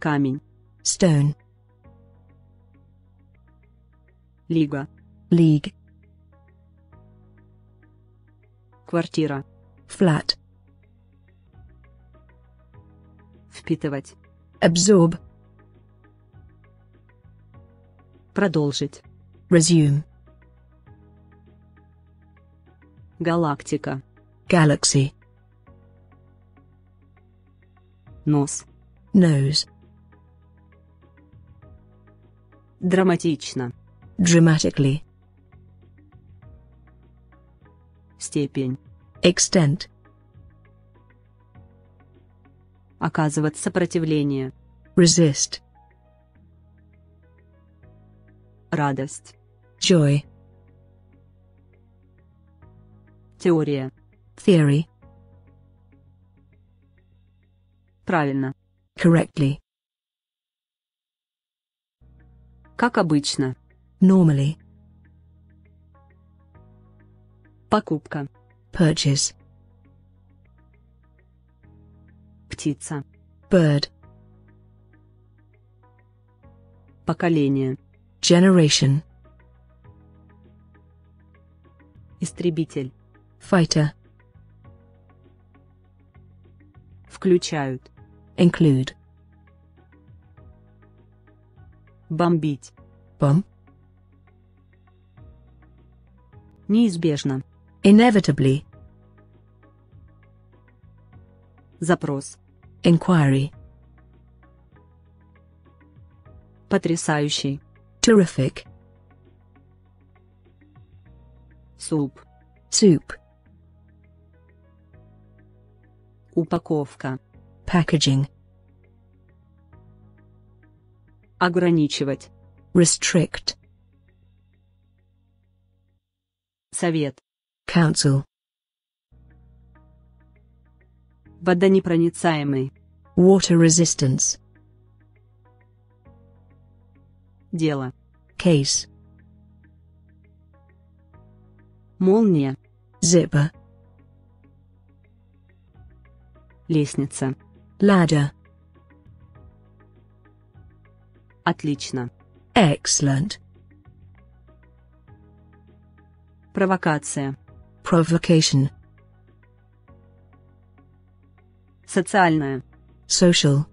Камень. stone, Лига. league, Квартира. flat, Впитывать. absorb, Продолжить. resume, Галактика. galaxy, Нос. nose, Драматично. dramatically, Степень. extent, Оказывать сопротивление. resist, Радость. joy, Теория. theory, Правильно. correctly, Как обычно. normally, Покупка. purchase, Птица. bird, Поколение. generation, Истребитель. fighter, Включают. include, Бомбить. bomb, Неизбежно. inevitably, Запрос. inquiry, Потрясающий. terrific, Суп. soup, Упаковка. packaging, Ограничивать. restrict, Совет. counsel, Водонепроницаемый. water resistance, Дело. case, Молния. zipper, Лестница. ladder, Отлично. excellent, Провокация. provocation, Социальная. social,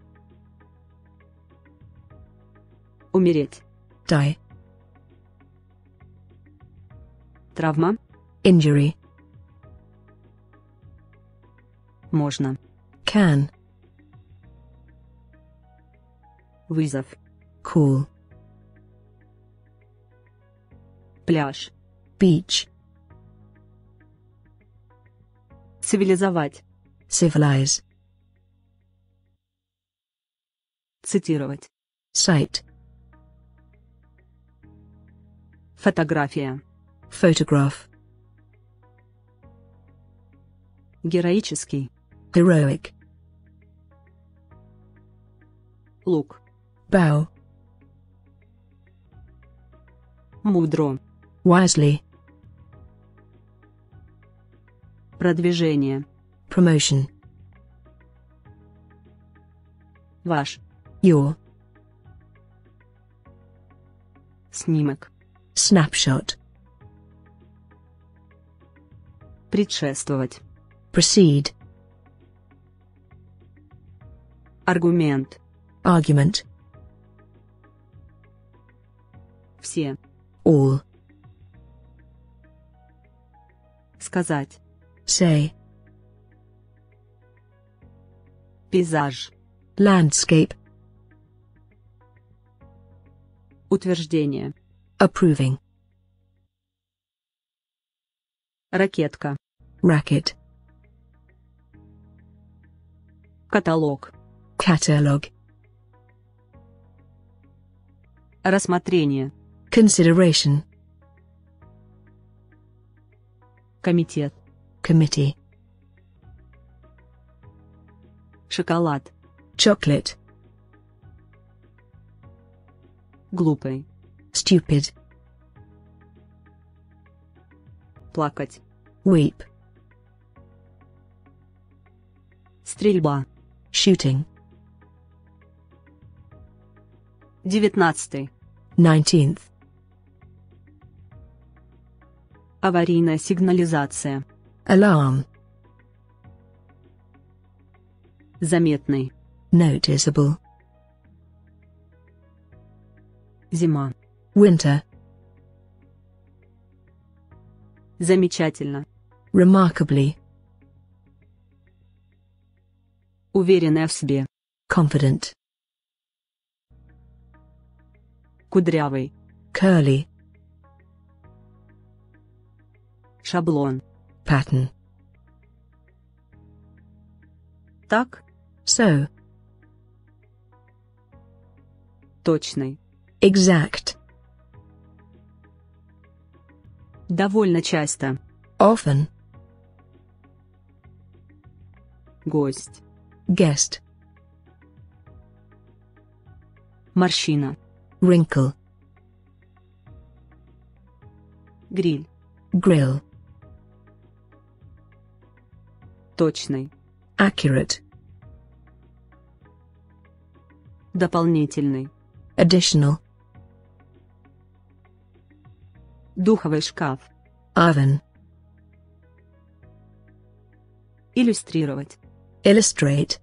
Умереть. die, Травма. injury, Можно. can, Вызов. Call, Пляж. beach, Цивилизовать. civilize, Цитировать. cite, Фотография. photograph, Героический. heroic, Лук. bow, Мудро. wisely, Продвижение. promotion, Ваш. your, Снимок. snapshot, Предшествовать. proceed, Аргумент. argument, Все. All, Сказать. say, Пейзаж. landscape, Утверждение. approving, Ракетка. racket, Каталог. catalog, Рассмотрение. consideration, Комитет. committee, Шоколад. chocolate, Глупый. stupid, Плакать. weep, Стрельба. shooting, Девятнадцатый. 19th, Аварийная сигнализация. alarm, Заметный. noticeable, Зима. winter, Замечательно. remarkably, Уверенная в себе. confident, Кудрявый. curly, Шаблон. pattern, Так. so, Точный. exact, Довольно часто. often, Гость. guest, Морщина. wrinkle, Гриль. grill, Точный. accurate, Дополнительный. additional, Духовый шкаф. oven, Иллюстрировать. illustrate,